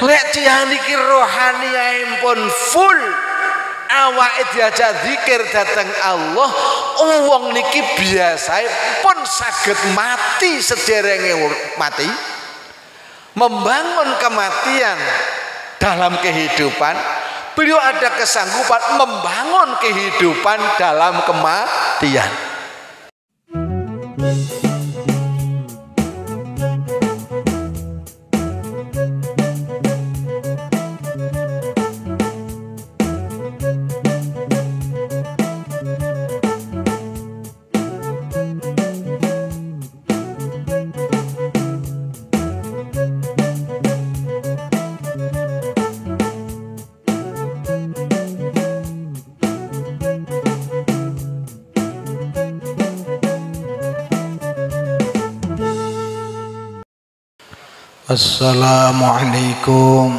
lek niki rohani pun full. Awake diajak zikir datang Allah wong niki biasa pun saged mati sederenge mati. Membangun kematian dalam kehidupan beliau ada kesanggupan membangun kehidupan dalam kematian Assalamualaikum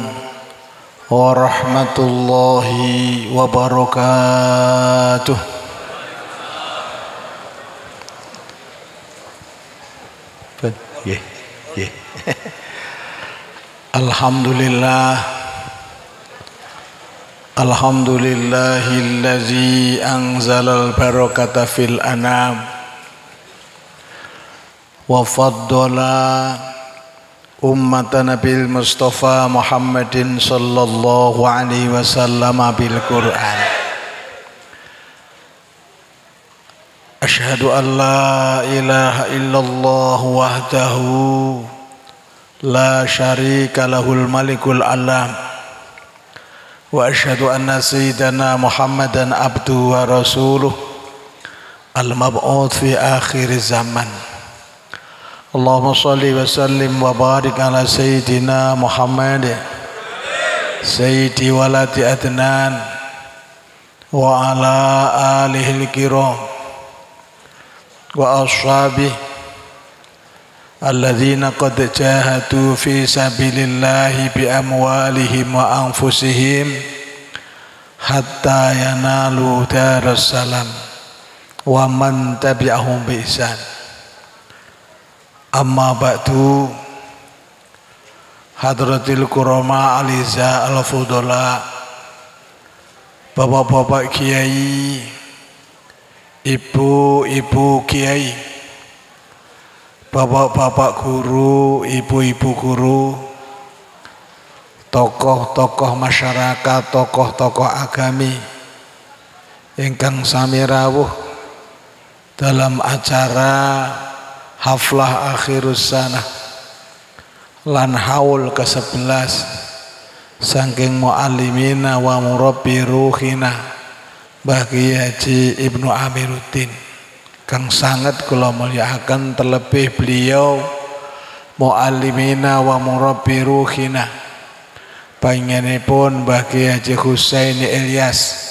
warahmatullahi wabarakatuh. Yeah, yeah. Alhamdulillah Alhamdulillahillazi anzalal barakata fil anam wa faddala ummat nabil mustafa muhammadin sallallahu alaihi wasallam quran. Ashadu an ilaha illallah wahdahu La sharika malikul alam. Wa ashadu anna sayyidana muhammadan abdu Al mab'ud fi akhir zaman. اللهم صل وسلم وبارك على سيدنا محمد سيد ولد أدنان وعلى آله الكرام وأصحابه الذين قد جاهدوا في سبيل الله بأموالهم وأنفسهم حتى ينالوا دار السلام ومن تبعهم بإحسان Amma ba'du. Hadratil Kurama Aliza Al-Fudola. Bapak-bapak kiai. Ibu-ibu kiai. Bapak-bapak guru, ibu-ibu guru. Tokoh-tokoh masyarakat, tokoh-tokoh agami. Ingkang sami rawuh Dalam acara haflah akhirus sana. Lan haul ke-11 saking muallimina wa murabbi ruhina. Bagi Haji Ibnu Amiruddin. Kang sangat kula mulyakaken terlebih beliau. Muallimina wa murabbi ruhina. Panjenenganipun bagi Haji Husain Ilyas.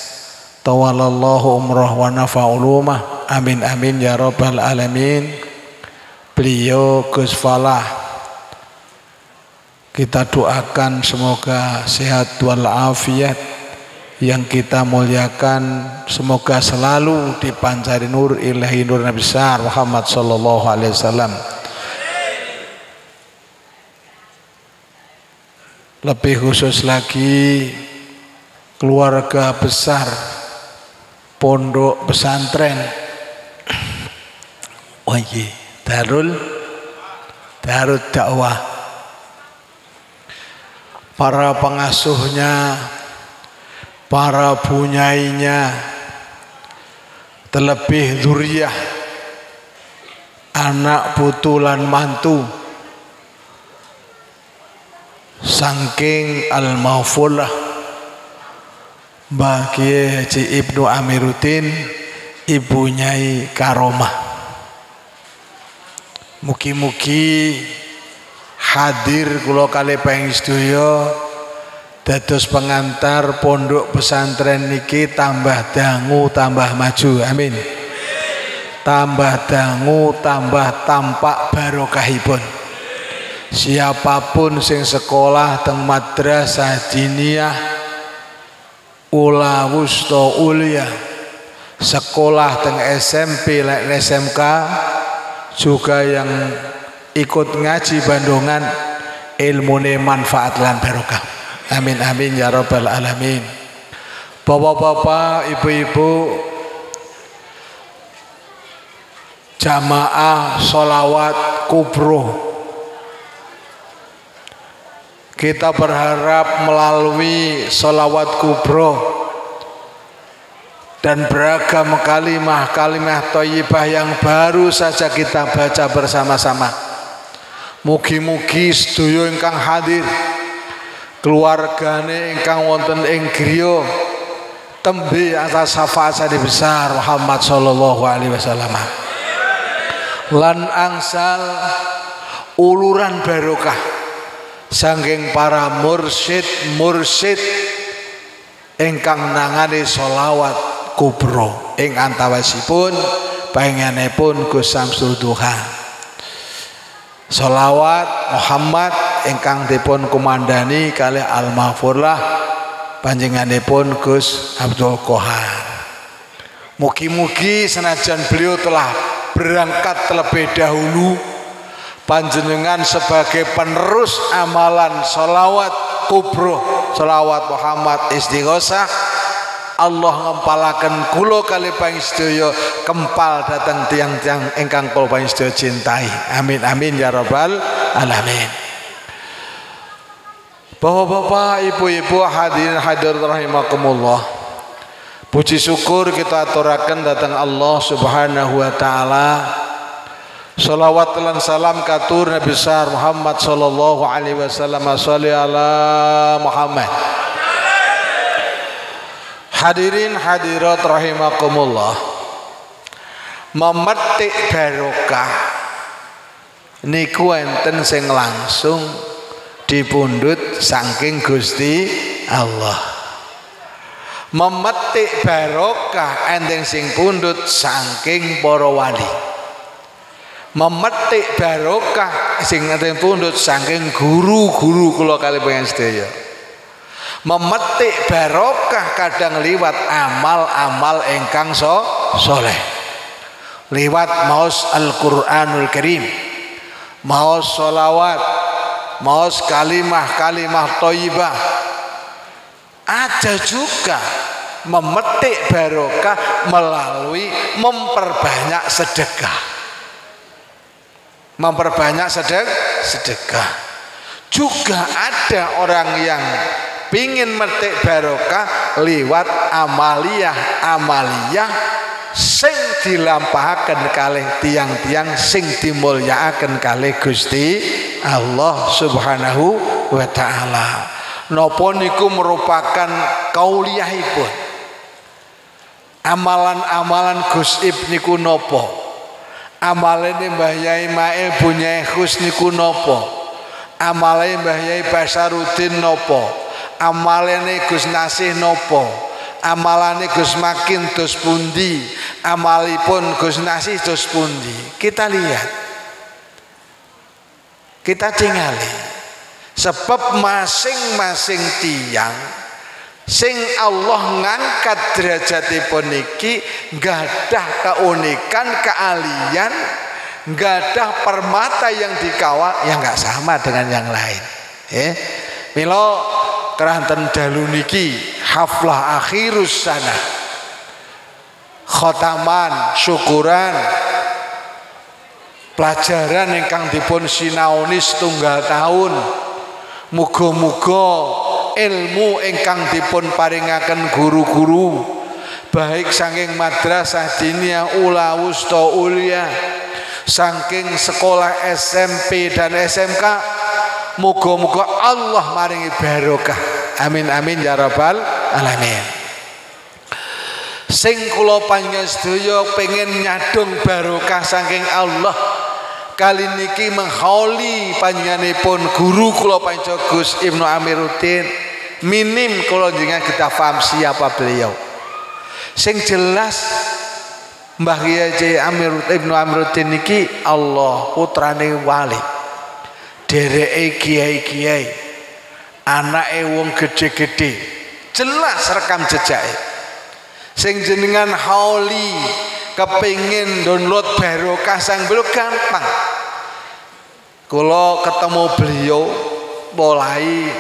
Tawalallahu umrah wa nafa'ulumah amin amin ya rabbal alamin beliau Gus Falah. Kita doakan semoga sehat walafiat. Yang kita muliakan semoga selalu dipancari nur ilahi nur Nabi besar Muhammad sallallahu alaihi wasallam. Lebih khusus lagi keluarga besar pondok pesantren. Oh iya Darul Darul Dakwah. Para pengasuhnya para bunyainya terlebih zuriyah anak putulan mantu. Sangking al-maufulah bagi Haji Ibnu Amiruddin ibu nyai Karomah Mugi-mugi hadir kula kali pengin sedaya. Dados pengantar pondok pesantren niki tambah dangu tambah maju. Amin. Tambah dangu tambah tampak barokahipun. Siapa pun sing sekolah teng madrasah diniyah ula wusto ulia sekolah teng SMP lek SMK juga yang ikut ngaji Bandungan ilmune manfaat lan barokah. Amin amin ya rabbal alamin. Bapak-bapak ibu-ibu jamaah solawat kubro kita berharap melalui solawat kubro dan beragam kalimah-kalimah toyibah yang baru saja kita baca bersama-sama. Mugi-mugi sedoyo ingkang hadir keluargane ingkang wonten ing griya tembe atas syafaat besar Muhammad sallallahu alaihi wasallam. Lan angsal uluran barokah Sangking para mursyid mursyid ingkang nangani solawat kubro. Ing antawasipun panjenenganipun Gus Samsul Duha. Solawat Muhammad ingkang dipun kumandani kali al mahfurlah panjenenganipun Gus Abdul Kohar mugi-mugi senajan beliau telah berangkat terlebih dahulu panjenengan sebagai penerus amalan solawat kubro solawat Muhammad istighosah Allah ngempalaken kulo kali sedaya kempal datang tiang-tiang engkang kulo sedaya cintai amin amin ya rabbal alamin Bapak-bapak, ibu-ibu hadirin hadir rahimakumullah. Puji syukur kita aturakan datang Allah Subhanahu wa taala Salawat dan salam katur Nabi besar Muhammad sallallahu alaihi wasallam salli ala Muhammad. Hadirin hadirat rahimakumullah. Memetik barokah niku enten sing langsung dipundhut saking Gusti Allah. Memetik barokah enten sing pundhut saking para wali memetik barokah sing ngaten pundhut saking guru-guru kula kali pengen sedaya memetik barokah kadang liwat amal-amal ingkang so soleh. Liwat maus Al-Qur'anul Karim maus solawat maus kalimah-kalimah toibah. Ada juga memetik barokah melalui memperbanyak sedekah. Memperbanyak sedek sedekah. Juga ada orang yang pingin metik barokah lewat amaliyah amaliyah sing dilampahaken kalih tiang-tiang sing dimulyakaken kalih Gusti Allah Subhanahu wa taala. Napa niku merupakan kauliyahipun. Amalan-amalan Gus niku napa? amalene Mbah Yai Mail Bunyai Khus niku napa amalene Mbah Yai Basarudin napa amalene Gus Nasih napa amalane Gus Makin dos pundi? Amalipun Gus Nasih dos pundi? Kita lihat. Kita tingali. Sebab masing-masing tiang sing Allah ngangkat derajatipun niki gadah keunikan keahlian gadah permata yang dikawal yang nggak sama dengan yang lain. Eh milo keranten dalu niki haflah akhirus sana. Khotaman syukuran pelajaran ingkang dipun sinaoni setunggal tahun. Muga-muga ilmu ingkang dipun paringaken guru-guru baik saking madrasah diniyah ula wusta ulia saking sekolah SMP dan SMK muga-muga Allah maringi barokah. Amin amin ya rabbal alamin. Sing kula panjenengan sedaya pengen nyadung barokah saking Allah kali niki menghauli panjenenganipun guru kula panca Gus Ibnu Amiruddin minim kula jenengan kita paham siapa beliau. Sing jelas Mbah Kiai Amir Ibnu Amiruddin niki Allah putrane wali dereke kiai-kiai anake wong gede-gede. Jelas rekam jejake sing jenengan hauli kepingin download barokah sang belum gampang. Kalau ketemu beliau mulai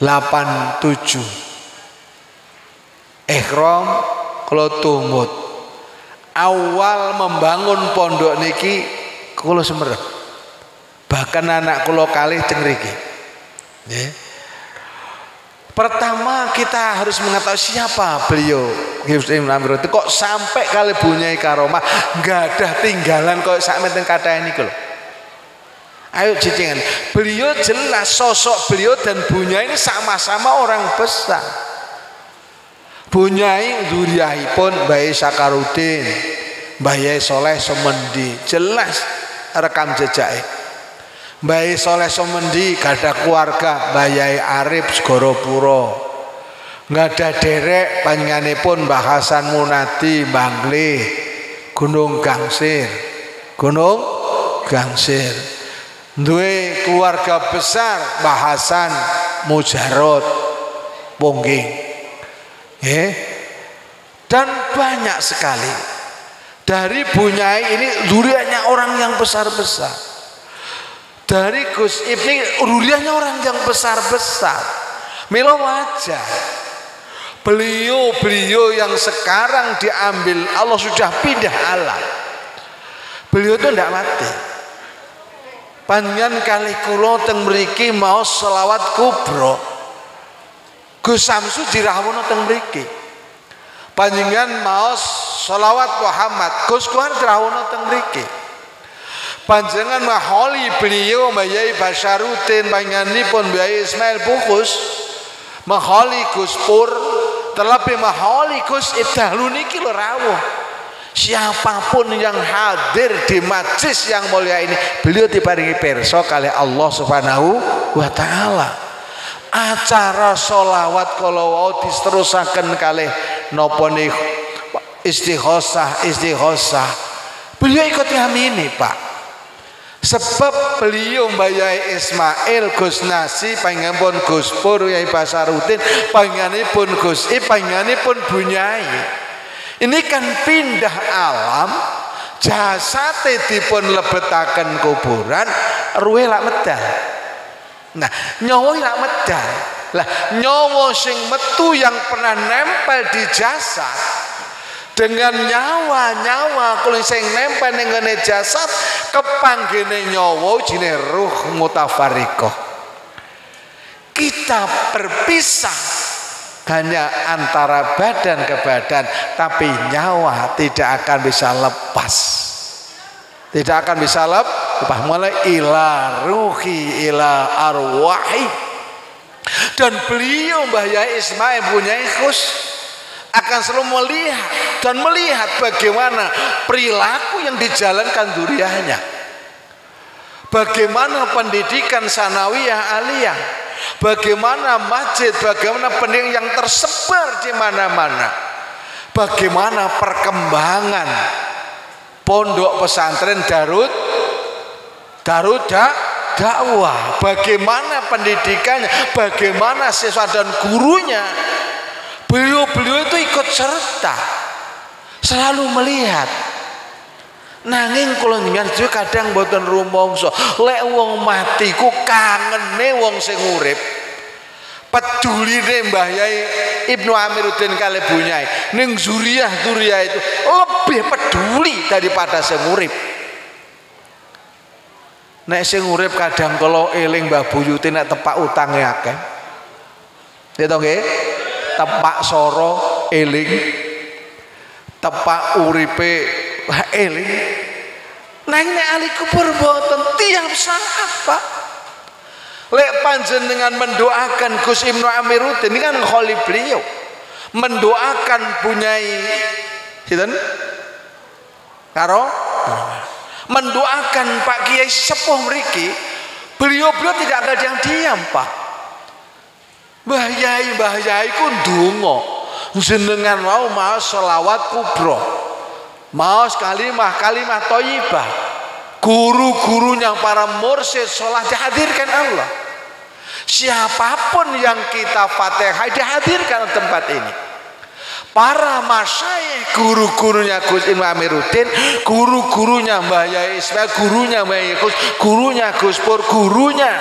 87 Ikhram kalau tumut. Awal membangun pondok niki kalau semerep bahkan anak kulo kali cengriki yeah. Pertama kita harus mengetahui siapa beliau Amir itu kok sampai kali bunyai karomah nggak ada tinggalan kok sampai teng kata ini kalau Ayo cicingan. Beliau jelas sosok beliau dan Bunyai sama-sama orang besar. Bunyai pun bayi Sakarudin, bayi Soleh Semendi, jelas rekam jejaknya. Bayi Soleh Semendi gada keluarga, bayi Arif Segoropuro. Nggak ada derek pun bahasan Munati, Bangli, Gunung Gangsir. Gunung Gangsir duwe keluarga besar bahasan mujarot pongging eh? dan banyak sekali dari Bunyai ini duriannya orang yang besar-besar dari Gus Ibni duriannya orang yang besar-besar. Milo wajah beliau-beliau yang sekarang diambil Allah sudah pindah alam. Beliau itu tidak mati. Panjenengan kali kula teng mriki mau selawat kubro. Gus Samsu dirawuhna teng mriki. Panjenengan mau selawat Muhammad. Gus Kuar dirawuhna teng panjenengan maholi beliau Mbak Basyaruddin panjenenganipun Mbak Ismail Bukus maholi Gus Pur terlebih maholi Gus Ibdahlu niki lho rawuh. Siapa pun yang hadir di majlis yang mulia ini beliau diparingi perso kali Allah subhanahu wa ta'ala. Acara solawat kalau mau diterusakan kali nopo istighosah istighosah. Beliau ikut ngamini pak sebab beliau mbayai Ismail Gus Nasi pun Gus Pur Yai Basarudin pun Gus I pun Bunyai ini kan pindah alam jasate dipun lebetaken kuburan ruwe lak medal. Nah nyawa lak medal. Lah nyawa sing metu yang pernah nempel di jasad dengan nyawa-nyawa kulit sing nempel ning jasad kepanggene nyawa jine ruh mutafarriqah. Kita berpisah hanya antara badan ke badan tapi nyawa tidak akan bisa lepas. Tidak akan bisa lepas. Mulai ila ruhi ila arwahi. Dan beliau Mbah Yai Ismail punya ikhus akan selalu melihat dan melihat bagaimana perilaku yang dijalankan duriahnya bagaimana pendidikan sanawiyah aliyah bagaimana masjid, bagaimana pendidikan yang tersebar di mana-mana, bagaimana perkembangan pondok pesantren Darut Darut dak, dakwah, bagaimana pendidikannya, bagaimana siswa dan gurunya. Beliau-beliau itu ikut serta, selalu melihat. Nanging kula njenengan dhewe kadang mboten rumangsa lek wong mati ku kangene wong sing urip. Peduline Mbah Yai Ibnu Amiruddin kali bunyai ning zuriyah zuriyah itu lebih peduli daripada sing urip. Nek sing urip kadang kalau eling Mbah Buyuti nek tepak utange akeh. Ya to nggih tepak soro eling. Tepak uripe eling. Neng nek ali kubur boten tiap saat pak. Lek panjenengan mendoakan Gus Ibnu Amiruddin ini kan kholi beliau. Mendoakan punyai sinten? Karo? Mendoakan Pak Kiai sepuh mriki beliau-beliau tidak ada yang diam Pak Mbah Yai Mbah Yai ku ndonga jenengan mau mau selawat kubro. Mau kalimah kalimah toyibah guru-gurunya para mursyid sholat dihadirkan Allah. Siapa pun yang kita fatihah dihadirkan tempat ini para masyayikh guru-gurunya Gus Imam Amiruddin guru-gurunya Mbah Yai Ismail gurunya Mbah Gus gurunya Gus Pur gurunya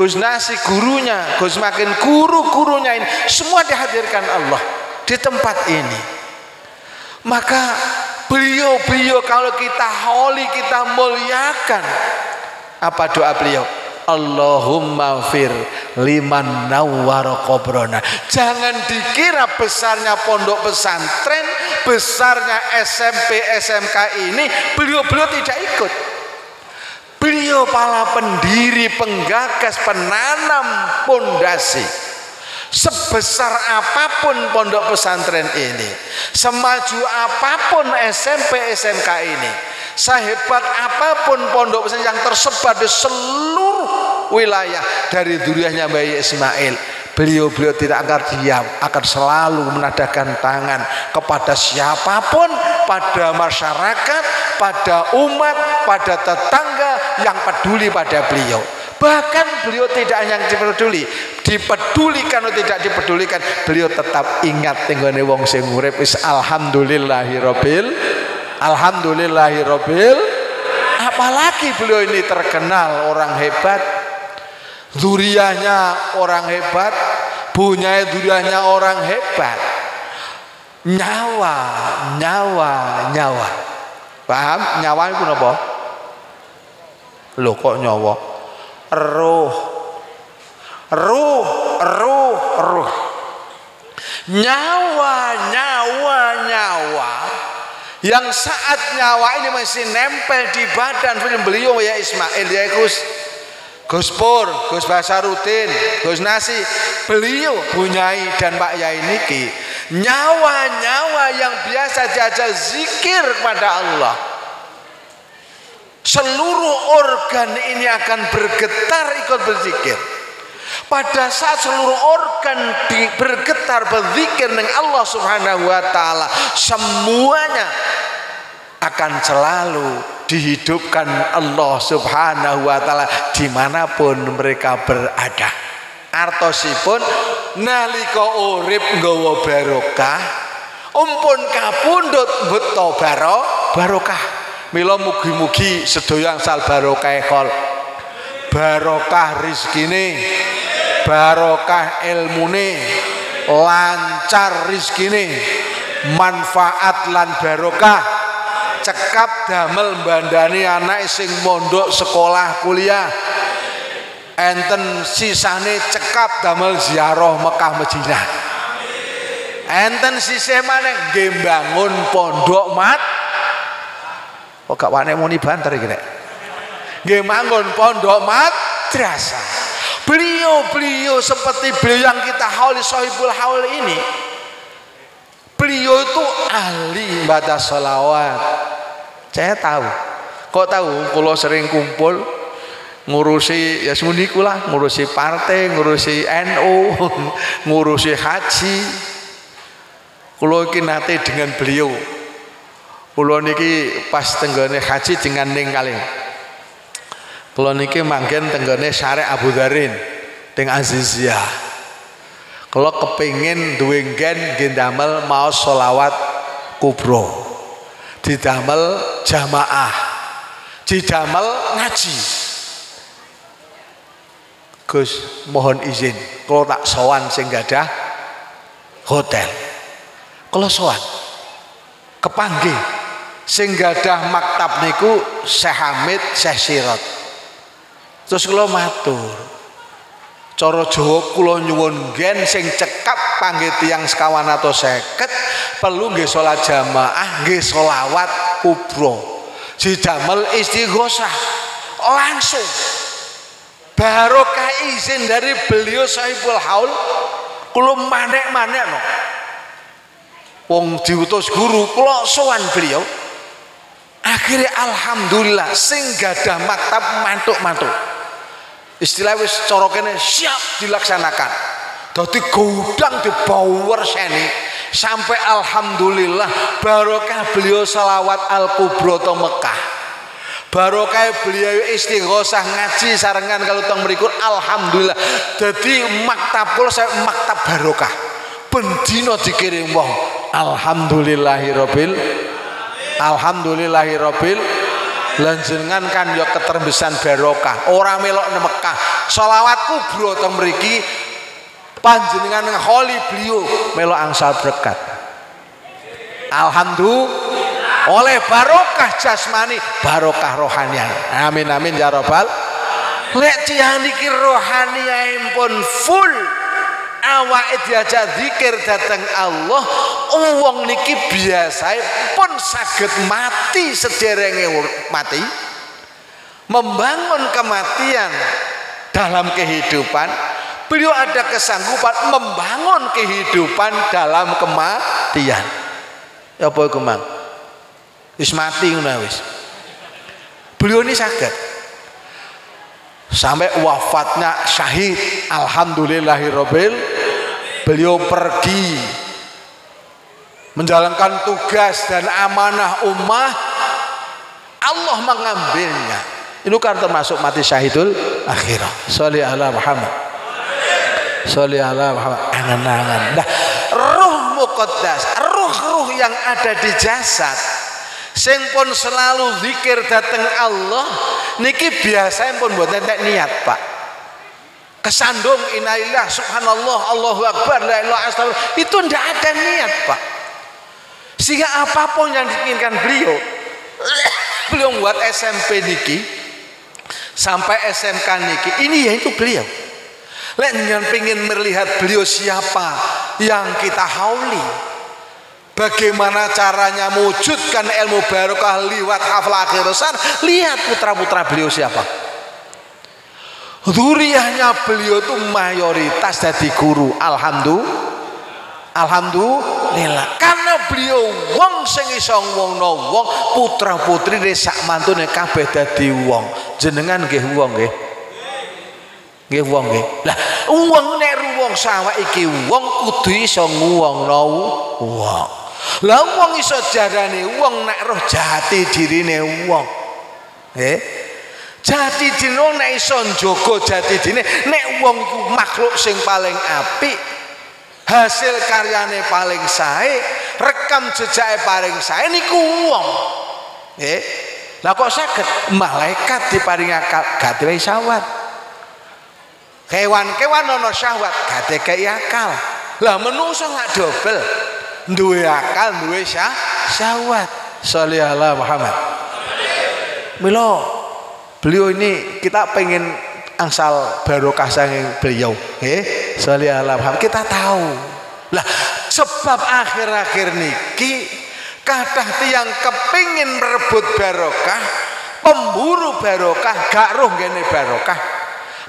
Gus Nasi gurunya, Gus Makin guru-gurunya ini semua dihadirkan Allah di tempat ini. Maka beliau-beliau kalau kita holi kita muliakan apa doa beliau? Allahumma fir liman nawwara qabrona. Jangan dikira besarnya pondok pesantren, besarnya SMP SMK ini beliau-beliau tidak ikut. Beliau para pendiri, penggagas, penanam pondasi. Sebesar apa pun pondok pesantren ini, semaju apa pun SMP SMK ini, sehebat apa pun pondok pesantren yang tersebar di seluruh wilayah dari duriahnya Bayi Ismail, beliau-beliau tidak akan diam, akan selalu menadahkan tangan kepada siapa pun, pada masyarakat, pada umat, pada tetangga yang peduli pada beliau. Bahkan beliau tidak hanya dipeduli, dipedulikan atau tidak dipedulikan, beliau tetap ingat tenggone wong sing urip is alhamdulillahirabbil alhamdulillahirabbil apalagi beliau ini terkenal orang hebat. Duriahnya orang hebat punya duriahnya orang hebat. Nyawa nyawa nyawa. Paham? Nyawa itu apa? Lo kok nyawa? Ruh. Ruh ruh ruh. Nyawa nyawa nyawa yang saat nyawa ini masih nempel di badan beliau ya Ismail ya Gus. Gus Pur, Gus Basaruddin, Gus Nasi, beliau Bunyai dan Pak Yai Niki nyawa-nyawa yang biasa jajal zikir pada Allah. Seluruh organ ini akan bergetar ikut berzikir. Pada saat seluruh organ bergetar berzikir dengan Allah subhanahu wa ta'ala semuanya akan selalu dihidupkan Allah subhanahu wa ta'ala di mana pun mereka berada. Artosipun nalika urip nggawa barokah umpun kapundhut beto baro barokah. Mila mugi-mugi sedaya sal barokah kol. Barokah rezekine, barokah ilmune, lancar rezekine, manfaat lan barokah cekap damel bandani anak sing mondok sekolah kuliah. Enten sisane cekap damel ziarah Mekah Madinah. Enten sisih maneh nggih bangun pondok mat. Kok gak wani muni banter nggih manggon pondok madrasah beliau-beliau seperti beliau yang kita hauli sahibul haul ini beliau itu ahli. Baca salawat saya tahu. Kok tahu? Kalau sering kumpul ngurusi ya semuanya lah ngurusi partai ngurusi NU ngurusi haji. Kalau nate dengan beliau. Kulo niki pas tenggone haji dengan ning kali. Kulo niki manggen tenggone syarek Abu Dharin teng Azizia. Kulo kepingin duwe gen mau solawat kubro. Didamel jamaah. Didamel ngaji. Gus mohon izin kalau tak sowan sing gadah hotel. Kalau sowan kepanggih sing gadah maktab niku Syekh Hamid Syekh terus kula matur cara Jawa kula nyuwun gen sing cekap panggih tiyang sekawan atau seket perlu nggih salat jamaah nggih selawat kubro. Didamel istighosah. Langsung. Barokah izin dari beliau Saiful Haul kula manek-manek no. Wong diutus guru kula sowan beliau. Akhirnya alhamdulillah sing gadah maktab mantuk-mantuk istilah wis cara kene siap dilaksanakan. Dadi gudang dibawer seni sampai alhamdulillah barokah beliau salawat al kubro to Mekah. Barokah beliau istighosah ngaji sarengan kalau tong berikut alhamdulillah. Jadi maktab kula saya maktab barokah. Bendino dikirim wong alhamdulillahirabbil Alhamdulillahirabbil Lanjenengan kan ya keterbesan barokah, ora melok nang Mekah. Selawat kubro teng mriki panjenengan kholi beliau melok angsal berkat. Alhamdulillah oleh barokah jasmani, barokah rohani. Amin amin ya rabbal. Lek tiyang niki rohani pun full awake diajak zikir datang Allah wong niki biasa pun saged mati sederenge mati. Membangun kematian dalam kehidupan beliau ada kesanggupan membangun kehidupan dalam kematian. Ya apa iku mang? Wis mati wis. Beliau ini saged sampai wafatnya syahid. Alhamdulillahirobbil. Beliau pergi. Menjalankan tugas dan amanah ummah. Allah mengambilnya. Itu kan termasuk mati syahidul akhirah. Sholli ala Muhammad. Sholli ala Muhammad. Nah ruh muqaddas ruh-ruh yang ada di jasad sing pun selalu zikir datang Allah niki biasa pun buat entek niat Pak. Kesandung inailah subhanallah Allahu akbar la ilaha astagfirullah itu ndak ada niat Pak. Sehingga apa pun yang diinginkan beliau beliau buat SMP niki sampai SMK niki ini ya itu beliau. Lek pengen melihat beliau siapa yang kita hauli Bagaimana caranya mewujudkan ilmu barokah liwat hafal akhir Lihat putra-putra beliau siapa. Duriahnya beliau itu mayoritas jadi guru. Alhamdulillah. Alhamdulillah. Karena beliau wong sing iso no wong putra-putri desa mantune kabeh dadi wong. Jenengan nggih wong nggih. Nggih wong nggih. Lah wong nek wong sawah iki wong kudu iso nguwongno wong. Lah wong iso jarane wong nek roh jati dirine wong. Eh? Jati dine nek iso njaga jati dine nek wong iku makhluk sing paling apik, hasil karyane paling sae, rekam jejake paling sae niku wong. Eh? Lah kok saged malaikat diparingi akal gawe syahwat. Kewan-kewan ana syahwat gawe akal. Lah menungso lak dobel duwe akal duwe syah syahwat. Sholli ala Muhammad. Milo beliau ini kita pengen angsal barokah sanging beliau eh sholli ala Muhammad. Kita tahu. Lah sebab akhir-akhir niki kathah tiang kepingin merebut barokah pemburu barokah gak roh gene barokah.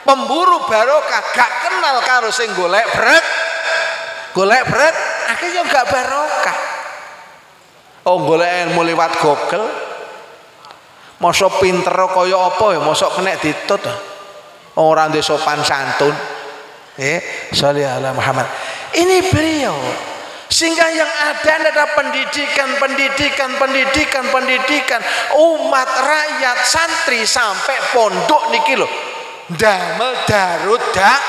Pemburu barokah gak kenal karo sing golek bret. Golek bret akhirnya gak barokah. Oh golek ilmu lewat Google. Mosok pinter kaya apa ya? Mosok kena ditut. Orang di sopan santun. Eh salih ala Muhammad. Ini beliau. Sehingga yang ada adalah pendidikan pendidikan pendidikan pendidikan. Umat rakyat santri sampai pondok niki loh damel darut dak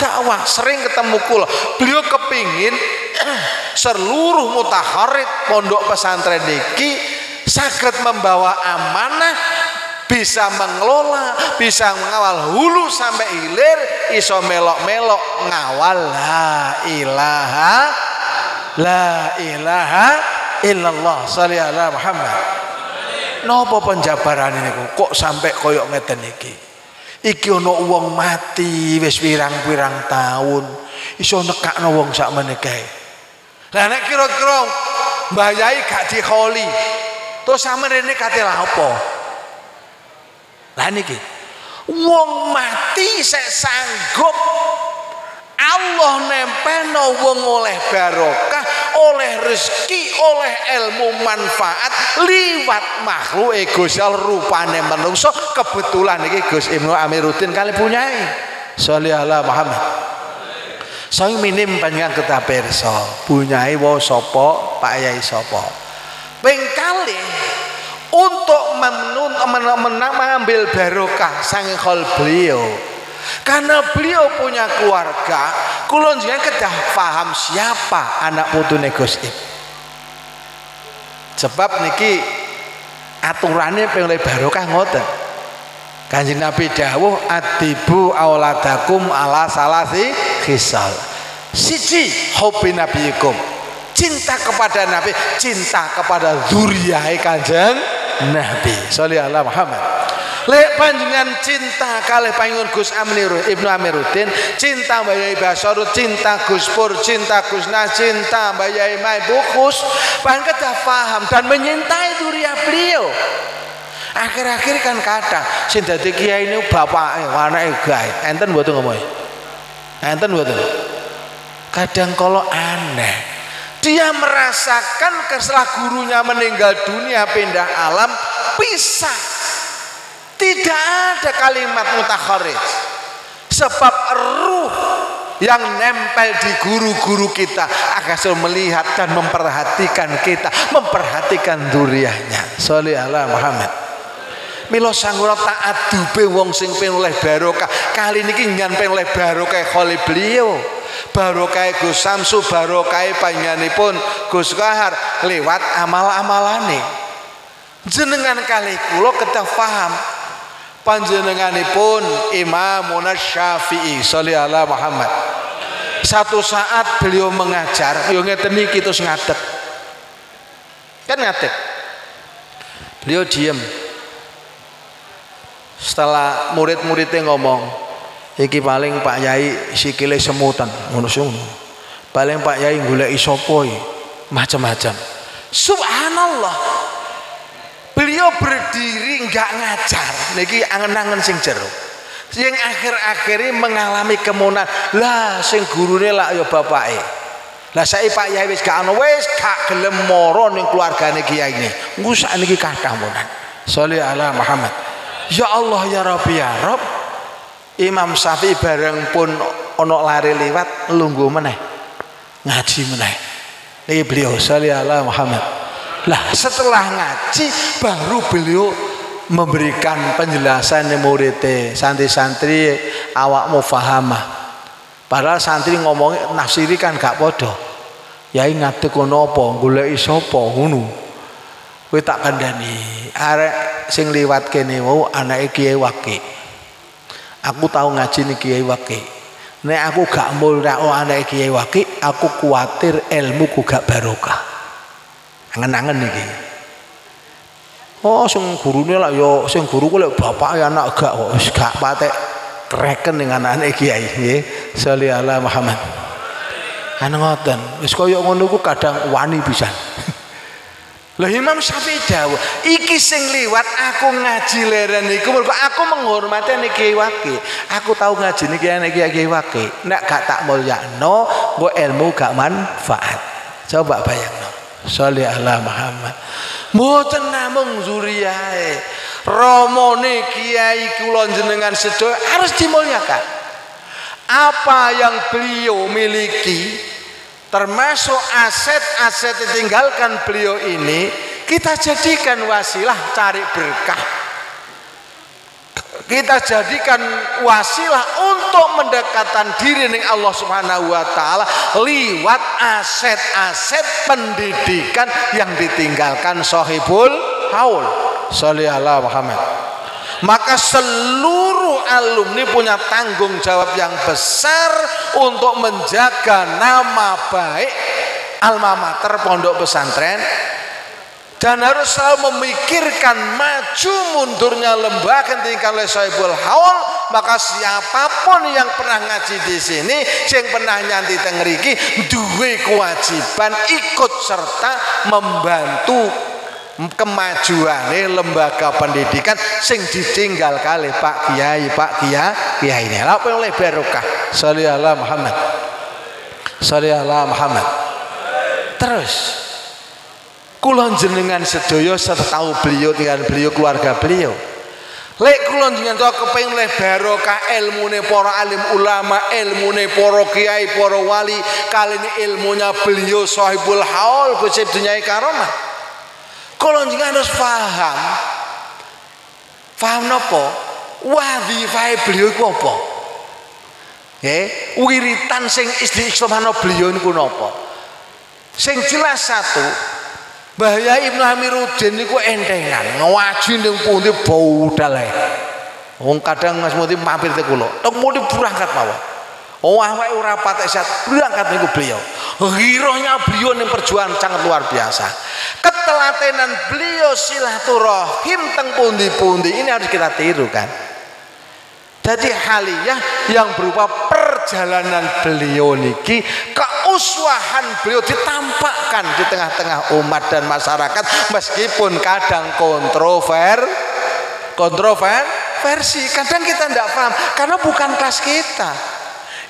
dakwah sering ketemu kula. Beliau kepingin seluruh mutaharid pondok pesantren niki sakit membawa amanah bisa mengelola bisa mengawal hulu sampai hilir iso melok-melok ngawal. La ilaha la ilaha illallah. Salli ala Muhammad. Nopo penjabaran ini kok sampai koyok ngeten iki Iki ana wong mati wis pirang-pirang taun iso nekakno wong sak menikae. Lah nek kira-kira Mbah Yai gak dikholi, terus samene kate lha apa? Lah niki wong mati sek sanggup Allah nempelno wong oleh barokah, oleh rezeki, oleh ilmu manfaat liwat makhluk egosal rupane menungso kebetulan iki Gus Ibnu Amiruddin kali punyai. Sholli ala Muhammad. Sang minim panjenengan kita perso, punyai wo sapa, Pak Yai sapa. Ping kali untuk menambil barokah sang beliau karena beliau punya keluarga, kulon kedah paham siapa anak putu Gus Sebab niki aturannya pengen barokah ngoten. Kanjeng Nabi dawuh adibu auladakum ala salasi khisal siji hobi nabiikum cinta kepada Nabi cinta kepada zuriyah kanjeng Nabi. Sallallahu Muhammad Lek panjenengan cinta kalih panjenengan Gus Amniru Ibnu Amiruddin, cinta Mbak Yai Basarut, cinta Gus Pur, cinta Gus Nah, cinta Mbak Yai Bukus, panjenengan kedah paham dan menyintai duriya beliau. Akhir-akhir kan kata, sing dadi kiai ini bapak, anake gawe. Enten mboten ngomong. Enten mboten. Kadang kalau aneh, dia merasakan setelah gurunya meninggal dunia pindah alam pisah tidak ada kalimat mutakharij. Sebab ruh yang nempel di guru-guru kita akan selalu melihat dan memperhatikan kita, memperhatikan duriahnya. Sholli ala Muhammad. Milo sanggura tak adube wong sing pengen oleh barokah. Kali ini pengen oleh barokah kholi beliau. Barokah Gus Samsu, barokah panjenenganipun Gus Kahar lewat amal-amalane. Jenengan kali kula kedah paham panjenenganipun Imam Syafi'i sallallahu Muhammad. Satu saat beliau mengajar yo ngeten niki terus ngadeg. Kan ngadeg. Beliau diem. Setelah murid-muridnya ngomong iki paling Pak Yai sikile semutan. Ngono paling Pak Yai golek sapa macam-macam. Subhanallah berdiri nggak ngajar. Niki angen-angen sing jero. Yang akhir-akhir mengalami kemunan. Lah sing gurune lah ya bapake. Lah saya Pak Yai wis gak ana wis gak gelem mara ning keluargane kiai ini. Engko sakniki kathah munan. Sholli ala Muhammad. Ya Allah ya Rabbi ya Rabb Imam Syafi'i bareng pun ono lari liwat lungguh meneh. Ngaji meneh. Niki beliau sholli ala Muhammad lah setelah ngaji baru beliau memberikan penjelasan muridnya santri-santri awak mufahamah padahal santri ngomong nafsiri kan gak podo. Ya ingat kono apa golek sapa ngono. Kowe tak kandhani arek sing liwat kene mau anake Kiai Waki aku tahu ngaji nih Kiai Waki nek aku gak mulya oh anake Kiai Waki aku kuatir ilmu ku gak barokah angen-angen iki oh sing gurune lah yo sing guru ku bapak ya anak gak kok wis gak patek reken dengan anak kiai nggih sholli ala Muhammad kan ngoten wis kaya ngono ku kadang wani pisan Lah Imam Syafi'i dawuh, iki sing liwat aku ngaji leren iku mergo aku menghormati nek Kiai Waki. Aku tahu ngaji niki nek Kiai Waki. Nek gak tak mulyakno, mbok ilmu gak manfaat. Coba bayangno. Salih ala Muhammad. Mboten namung zuriyae. Romone kiai kula jenengan sedaya harus dimuliakan. Apa yang beliau miliki termasuk aset-aset ditinggalkan beliau ini kita jadikan wasilah cari berkah kita jadikan wasilah untuk mendekatan diri dengan Allah Subhanahu wa taala liwat aset-aset pendidikan yang ditinggalkan sahibul haul. Sallallahu Muhammad. Maka seluruh alumni punya tanggung jawab yang besar untuk menjaga nama baik alma mater pondok pesantren dan harus selalu memikirkan maju mundurnya lembaga tinggal oleh Soebul Haul maka siapa pun yang pernah ngaji di sini yang pernah nyanti tengeriki duwe kewajiban ikut serta membantu kemajuan lembaga pendidikan sing ditinggal kali Pak Kiai Pak Kiai Kiai ini apa oleh barokah? Sallallahu Muhammad. Sallallahu Muhammad. Terus Kulon jenengan sedaya tahu beliau dengan beliau keluarga beliau. Lek kulon jenengan tuh kepengin leh barokah ilmune para alim ulama, ilmune para kiai, para wali, kali ini ilmunya beliau sahibul haul besip dunia karomah. Kulon jenengan harus paham. Paham nopo? Wadifah beliau itu apa? Eh, wiritan sing istri islamano beliau niku napa? Sing jelas satu, Bahaya Ibnu Amiruddin niku entengan, ngaji ning pundi budal ae. Wong kadang Mas Muti mampir te kula, tok muni berangkat mawon. Oh awake ora patek sehat, berangkat niku beliau. Girohnya beliau ning perjuangan sangat luar biasa. Ketelatenan beliau silaturahim teng pundi-pundi ini harus kita tiru kan. Jadi haliyah yang berupa perjalanan beliau niki keuswahan beliau ditampakkan di tengah-tengah umat dan masyarakat meskipun kadang kontrover kontrover versi kadang kita tidak paham karena bukan kelas kita.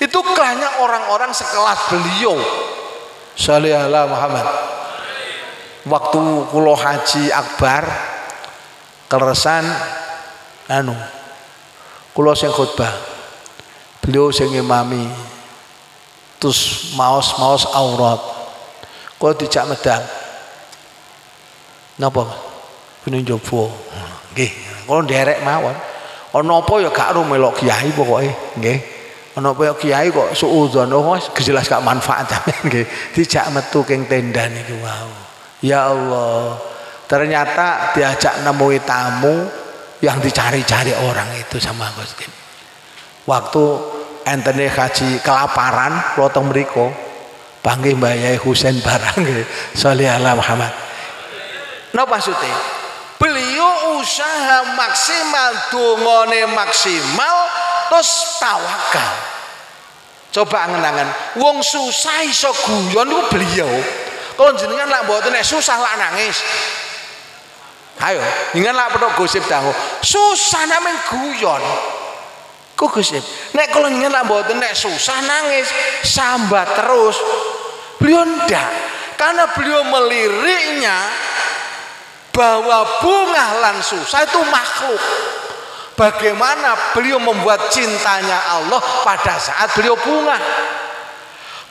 Itu kelasnya orang-orang sekelas beliau. Salih Muhammad. Waktu kulo haji akbar keresan anu kulo sing khutbah beliau sing imami terus maos-maos aurat. Kok dijak medang. Napa kene njaba nggih kula nderek mawon. Ana apa ya gak ro melok kiai pokoke? Nggih. Ana apa ya kiai kok suudzon oh jelas gak manfaat. Nggih. Dijak metu king tenda niku wow. Ya Allah. Ternyata diajak nemui tamu yang dicari-cari orang itu sama Gus waktu entene haji kelaparan kula teng mriku panggih Mbah Yai Husain barang ala Muhammad. Napa maksudnya beliau usaha maksimal dungone maksimal terus tawakal. Coba angen-angen wong susah iso guyon itu beliau. Kalau jenengan lak mboten nek susah lak nangis. Ayo jenengan lak petok gosip dangu susah namanya guyon Kok Gusip? Nek kalau ingin lah buat nek susah nangis, sambat terus. Beliau ndak, karena beliau meliriknya bahwa bunga lan susah itu makhluk. Bagaimana beliau membuat cintanya Allah pada saat beliau bunga?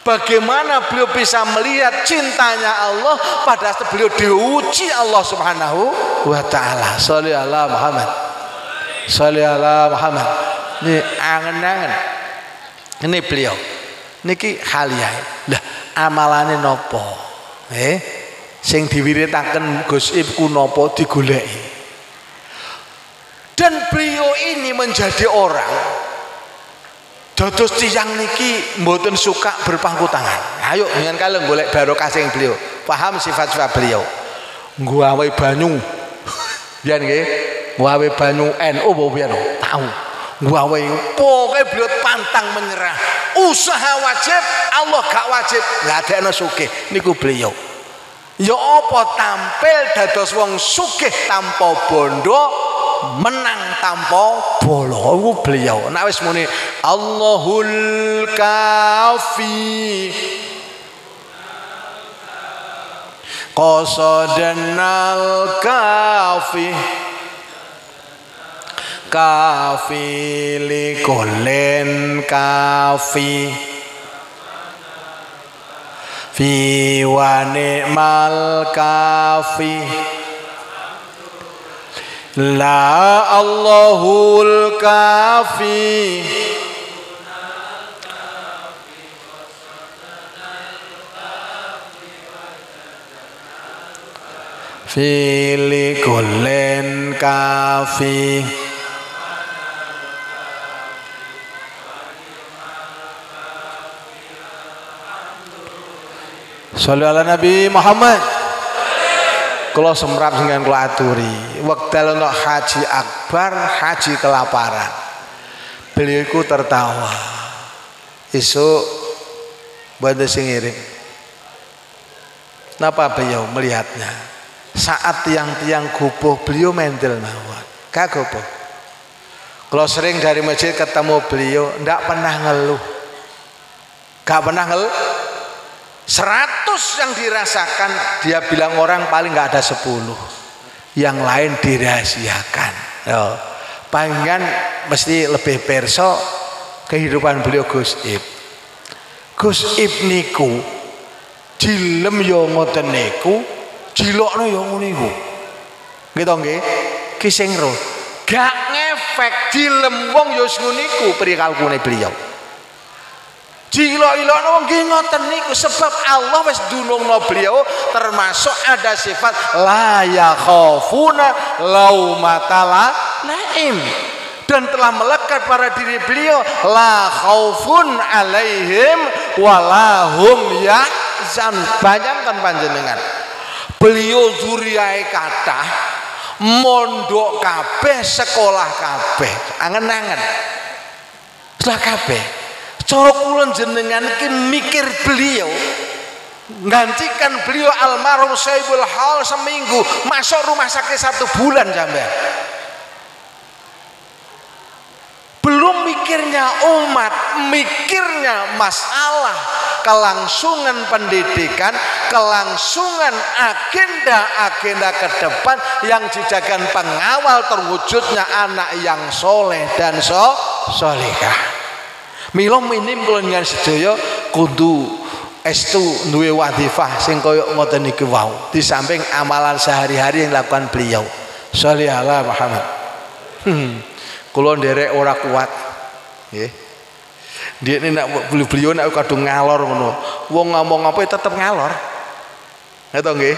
Bagaimana beliau bisa melihat cintanya Allah pada saat beliau diuji Allah Subhanahu wa taala. Sallallahu Muhammad. Sallallahu Muhammad ini angen-angen. Ini beliau. Niki haliyah lah amalane nopo? Eh sing diwiritaken Gus Ibku nopo digoleki? Dan beliau ini menjadi orang dados tiyang niki mboten suka berpangku tangan. Ayo dengan kalian golek barokah sing beliau. Paham sifat-sifat beliau. Nggawe banyu. Ya nggih? Nggawe banyu NU apa piye tahu Gawe pokoknya beliau pantang menyerah. Usaha wajib, Allah gak wajib. Lah ada sugih niku beliau. Ya apa tampil dados wong sugih tanpa bondo, menang tanpa bolo. Iku beliau. Nek wis muni Allahul kafi. Qasadanal kafi kafi li kullin kafi. Fi wa ni'mal kafi. La allahul kafi. Fi li kullin kafi Sallu ala Nabi Muhammad. Kalau semrap dengan kalau aturi, waktu untuk haji akbar, haji kelaparan. Beliau itu tertawa. Isu pada singiring. Napa beliau melihatnya? Saat tiang-tiang kubuh beliau mendel mawon. Kubuh. Kalau sering dari masjid ketemu beliau, ndak pernah ngeluh. Gak pernah ngeluh Seratus yang dirasakan dia bilang orang paling nggak ada sepuluh. Yang lain dirahasiakan. Yo panjang mesti lebih perso kehidupan beliau Gus Ib Gus Ib niku jilem yo ngoten niku jilokno yo ngono niku. Gitu nggih? Kising ro. Gak ngefek jilem wong yo ngono niku perikalkune beliau Dilok-ilokno wong nggih ngoten niku sebab Allah wis dunungno beliau termasuk ada sifat la yakhafuna laumatala naim. Dan telah melekat pada diri beliau la khaufun alaihim walahum yahzan bayangkan panjenengan. Beliau zuriyae kata mondok kabeh sekolah kabeh. Angen-angen. Setelah kabeh cara kula jenengan iki mikir beliau. Gantikan beliau almarhum Saibul Hal seminggu masuk rumah sakit satu bulan sampai. Belum mikirnya umat mikirnya masalah kelangsungan pendidikan kelangsungan agenda-agenda ke depan yang dijadikan pengawal terwujudnya anak yang soleh dan so solehah Mila minim kula nyen sedaya kudu estu duwe wadifah sing kaya ngoten iki wau di samping amalan sehari-hari yang dilakukan beliau. Sholli Muhammad. Hmm. kula nderek ora kuat. Nggih. Dia ini nak beliau nak kadung ngalor ngono wong ngomong apa ya tetep ngalor. Ngerti nggih?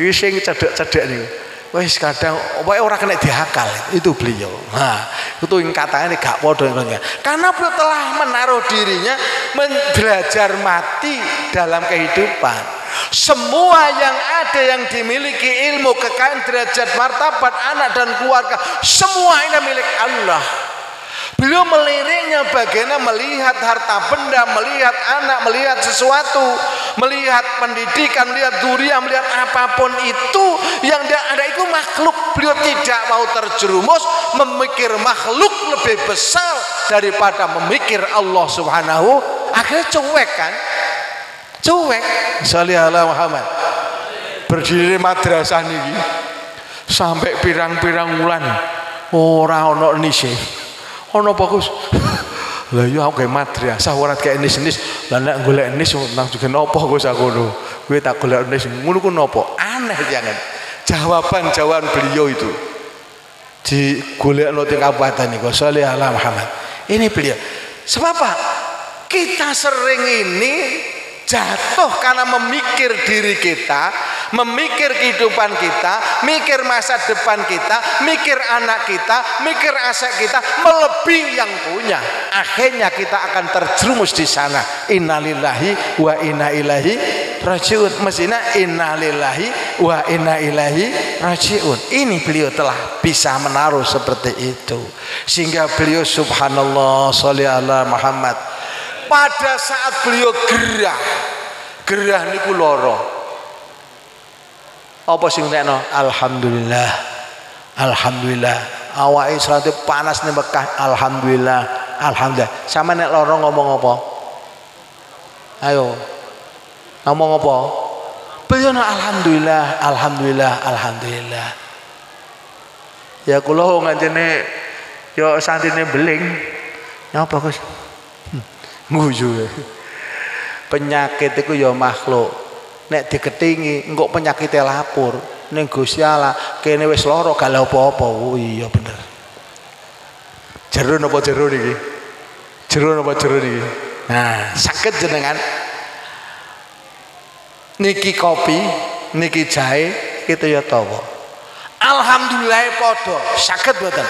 Iki sing cedek-cedek niku wis kadang pokoknya orang kena dihakal itu beliau. Nah itu yang katanya gak podo karena beliau telah menaruh dirinya belajar mati dalam kehidupan. Semua yang ada yang dimiliki ilmu kekayaan derajat martabat anak dan keluarga semua ini milik Allah Beliau meliriknya bagaimana melihat harta benda, melihat anak, melihat sesuatu, melihat pendidikan, melihat durian, melihat apa pun itu yang ada itu makhluk. Beliau tidak mau terjerumus memikir makhluk lebih besar daripada memikir Allah Subhanahu. Akhirnya cuek kan? Cuek. Sallallahu Muhammad. Berdiri madrasah niki sampai pirang-pirang bulan orang ono nisi ono bagus. Lah iya aku kayak madrasah ora kayak nis-nis lah nek golek nis nang juga nopo Gus aku ngono? Kowe tak golek nis ngono ku nopo? Aneh jangan. Jawaban-jawaban beliau itu. Di golek no kabupaten niku salih ala Muhammad. Ini beliau. Sebab apa? Kita sering ini jatuh karena memikir diri kita memikir kehidupan kita mikir masa depan kita mikir anak kita mikir aset kita melebihi yang punya. Akhirnya kita akan terjerumus di sana. Innalillahi wa inna ilahi rajiun. Mestinya innalillahi wa inna ilahi rajiun. Ini beliau telah bisa menaruh seperti itu. Sehingga beliau subhanallah sholli ala Muhammad pada saat beliau gerah gerah niku loro. Apa sing nekno? Alhamdulillah alhamdulillah. Awake salate panas nih Mekah alhamdulillah alhamdulillah. Sama nek loro ngomong apa? Ayo. Ngomong apa? Beliau alhamdulillah alhamdulillah alhamdulillah. Ya kula ngancene yo santine beling. Nyapa Gus nguyu penyakit itu ya makhluk. Nek diketingi engkau penyakitnya lapor. Ning Gusti Allah kene wis lara gak apa-apa. Oh iya bener. Jero napa jero niki jero napa jero niki nah sakit jenengan. Niki kopi niki jahe kita ya tahu alhamdulillah podo sakit mboten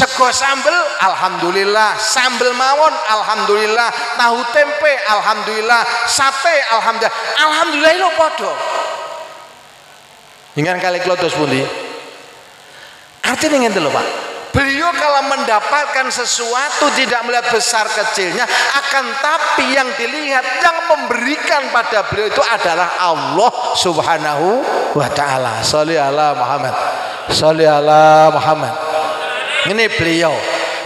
sego sambel alhamdulillah. Sambel mawon alhamdulillah. Tahu tempe alhamdulillah. Sate alhamdulillah. Alhamdulillah lo podo ingat kali klodos pundi? Artinya ingin dulu pak. Beliau kalau mendapatkan sesuatu tidak melihat besar kecilnya akan tapi yang dilihat yang memberikan pada beliau itu adalah Allah subhanahu wa ta'ala. Salli ala Muhammad. Salli ala Muhammad ini beliau.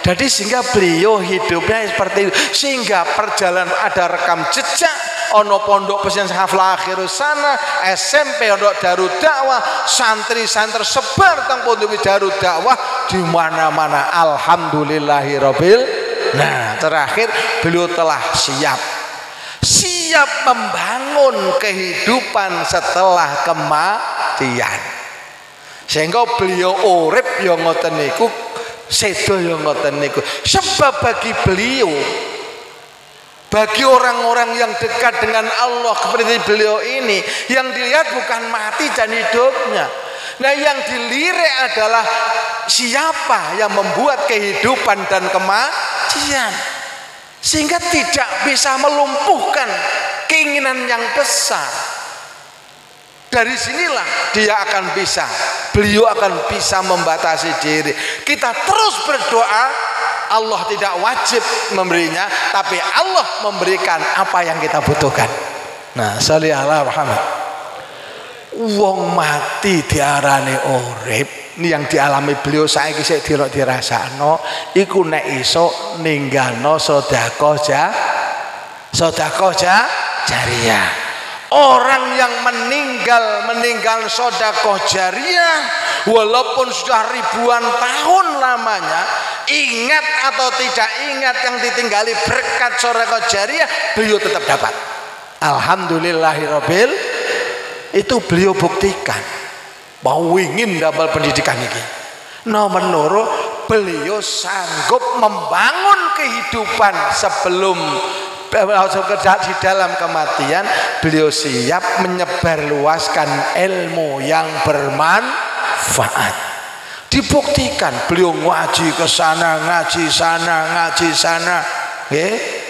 Jadi sehingga beliau hidupnya seperti itu. Sehingga perjalanan ada rekam jejak. Ono pondok pesantren haflah akhir sana SMP ono darud dakwah santri-santri sebar tentang pondok darud dakwah di mana-mana. Alhamdulillahirabbil. Nah terakhir beliau telah siap. Siap membangun kehidupan setelah kematian. Sehingga beliau urip yang ngoten niku sedaya ngoten niku. Sebab bagi beliau bagi orang-orang yang dekat dengan Allah seperti beliau ini yang dilihat bukan mati dan hidupnya. Nah yang dilirik adalah siapa yang membuat kehidupan dan kematian. Sehingga tidak bisa melumpuhkan keinginan yang besar dari sinilah dia akan bisa beliau akan bisa membatasi diri. Kita terus berdoa Allah tidak wajib memberinya tapi Allah memberikan apa yang kita butuhkan. Nah salli ala Muhammad. Wong mati diarani urip. Ini yang dialami beliau saya kisah dirok dirasakno iku nek iso ninggalno sodako ja sodako ja jariah orang yang meninggal meninggal sodako jariah walaupun sudah ribuan tahun lamanya ingat atau tidak ingat yang ditinggali berkat sodako jariah beliau tetap dapat. Alhamdulillahirobbil itu beliau buktikan bahwa ingin dapat pendidikan ini. Nomor loro beliau sanggup membangun kehidupan sebelum di dalam kematian beliau siap menyebarluaskan ilmu yang bermanfaat. Dibuktikan beliau ngaji ke sana ngaji sana ngaji sana. Okay?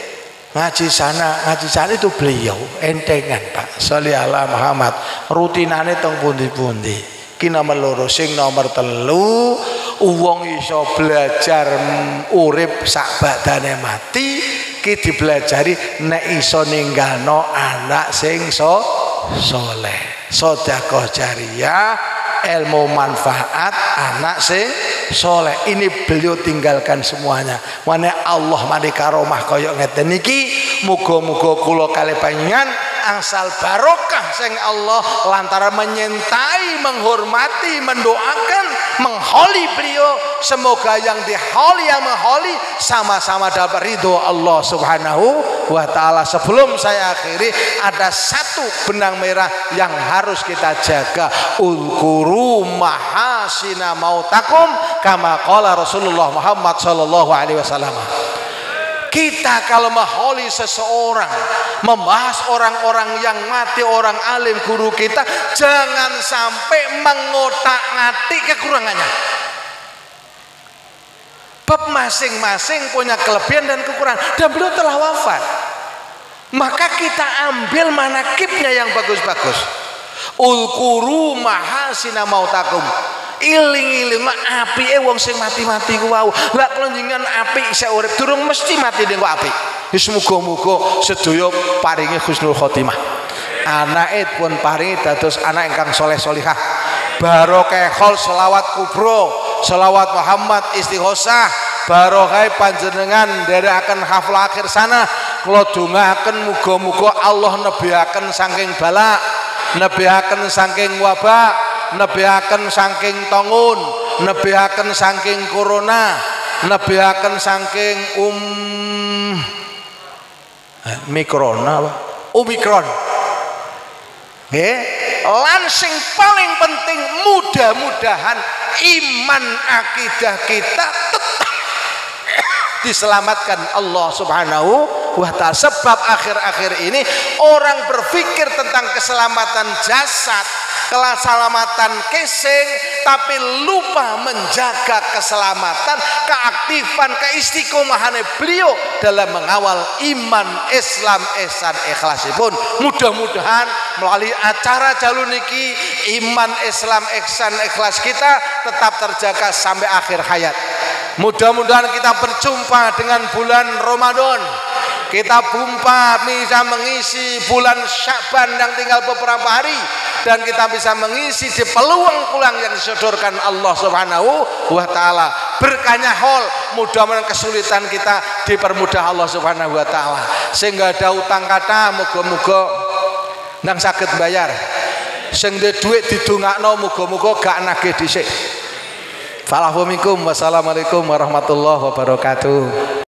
ngaji sana ngaji sana itu beliau entengan Pak. Salih Muhammad. Rutinane teng pundi-pundi. Ki nomor loro sing nomor telu uang iso belajar urip sak badane mati iki dipelajari nek iso ninggalno anak sing so soleh. Sedekah jariah ilmu manfaat anak sing soleh. Ini beliau tinggalkan semuanya. Mana Allah mari karomah koyok ngeten niki muga-muga kula kali panjenengan angsal barokah sing Allah lantaran menyintai menghormati mendoakan mengholi beliau. Semoga yang diholi yang mengholi sama-sama dapat ridho Allah subhanahu wa ta'ala. Sebelum saya akhiri ada satu benang merah yang harus kita jaga. Ulkuru mahasina mautakum kama qala Rasulullah Muhammad sallallahu alaihi wasallam kita kalau mengholi seseorang membahas orang-orang yang mati orang alim guru kita jangan sampai mengotak ngati kekurangannya. Bab masing-masing punya kelebihan dan kekurangan dan beliau telah wafat. Maka kita ambil manakibnya yang bagus-bagus. Ulkuru mahasina mautakum iling-iling api eh wong sing mati-mati ku wau. Lah kelonjingan api isih urip durung mesti mati ning api. Wis muga-muga sedaya paringi husnul khotimah. Anake pun paringi dados anak ingkang soleh solihah. Barokahul selawat kubro selawat Muhammad istighosah. Barokah panjenengan dari akan hafal akhir sana. Kalau akan muga-muga Allah nebiaken saking bala nebiaken saking wabah nebihaken saking tongun nebihaken saking corona nebihaken saking um eh, mikrona apa? Omikron nggih. Lan sing paling penting mudah-mudahan iman akidah kita tetap diselamatkan Allah Subhanahu wa taala. Sebab akhir-akhir ini orang berpikir tentang keselamatan jasad keselamatan casing tapi lupa menjaga keselamatan keaktifan keistiqomahan beliau dalam mengawal iman Islam ihsan ikhlas pun mudah-mudahan melalui acara jalur niki iman Islam ihsan ikhlas kita tetap terjaga sampai akhir hayat. Mudah-mudahan kita berjumpa dengan bulan Ramadan kita bumpa bisa mengisi bulan Syaban yang tinggal beberapa hari dan kita bisa mengisi di peluang-peluang yang disodorkan Allah Subhanahu wa taala. Berkahnya hol mudah-mudahan kesulitan kita dipermudah Allah Subhanahu wa taala. Sehingga ada utang kata muga-muga nang sakit bayar. Sing duwe dhuwit didongakno muga-muga gak nagih dhisik. Falahumikum wassalamualaikum warahmatullahi wabarakatuh.